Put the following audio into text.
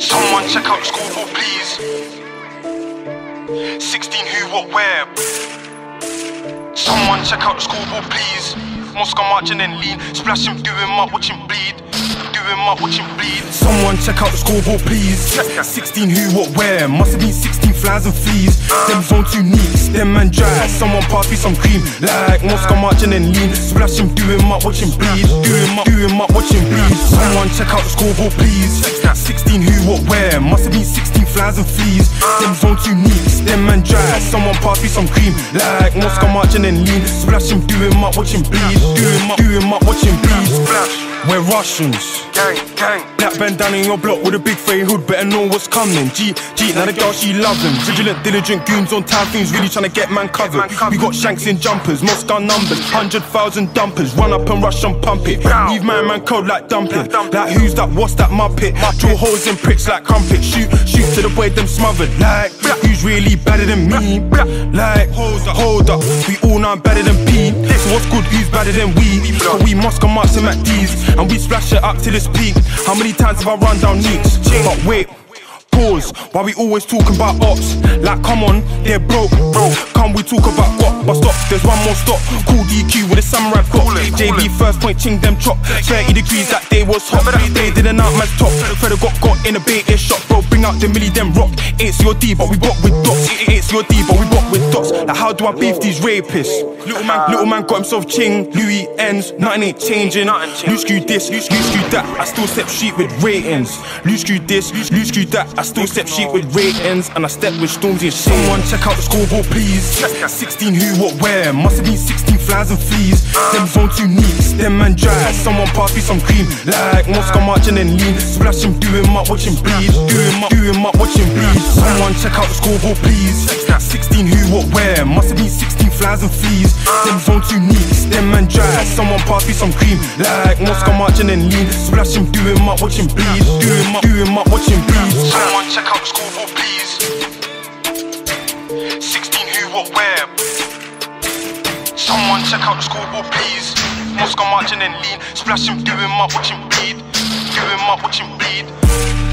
Someone check out the scoreboard, please. 16 who, what, where? Someone check out the scoreboard, please. Moscow marching and lean, splash him, do him up, watch him bleed. Do him up, watch him bleed. Someone check out the scoreboard, please. 16 who, what, where? Must have been 16 flies and fleas. Them zone two neeks, them man dry. Someone pass me some cream, like Moscow marching and lean. Splash him, do him up, watch him bleed. Do him up, do him up, watch him bleed. Someone check out the scoreboard, please. 16 who, what, where? Must have been 16 flies and fleas. Them zone two neeks, them man dry. Someone pass me some cream, like Moscow marching and lean. Splash him, do him up, watch him bleed. Do him up, do him up, watch him bleed. Splash. We're Russians. Gang, gang. Black bandana in your block with a big fade hood, better know what's coming. G, G, now the girl she loving. Vigilant, diligent goons on time things, really trying to get man covered. We got shanks in jumpers, Moscow numbers, hundred thousand dumpers. Run up and rush and pump it. Leave man man cold like dumpling. Like who's that? What's that muppet? Drill holes in pricks like crumpets. Shoot, shoot to the way them smothered. Like who's really better than me? Like hold up, hold up. We all know I'm better than P. What's good? Who's better than we? But we Moscow march them at these, and we splash it up to this peak. How many times have I run down neeks? But wait. Pause, why we always talking about ops? Like, come on, they're broke, bro. Come we talk about what? But stop, there's one more stop. Cool DQ with a samurai clock. JB first point, ching them chop. 30 degrees that day was hot. They didn't out man's top. Freddo got got in a bait, they shot, out the milli, them rock. Ain't COD, but we bought with dots. Ain't COD, but we bought with dots. Like, how do I beef these rapists? Little man, little man got himself ching. Louis ends, nothing ain't changing. Loose screw this, loose screw that. I still step sheet with ratings. Loose screw this, loose screw that. I still step sheet with ratings. And I step with storms and shit. Someone check out the scoreboard, please. 16 who, what, where? Must have been 16 flies and fleas. Them neeks, them man dry. Someone pass me some cream. Like Moscow marching and lean. Splash him, do him up, watch him bleed. Do him up, do him up, watch him bleed. Someone check out the scoreboard, please. 16 who, what, where? Must have been 16 flies and fleas. Them two neeks, them man dry. Someone pass me some cream. Like Moscow marching and lean. Splash him, do him up, watch him bleed. Do him up, do him up, watch him bleed. Someone check out the scoreboard, please. Check out the scoreboard, please. Moscow marching and lean. Splash him, do him up, watch him bleed. Do him up, watch him bleed.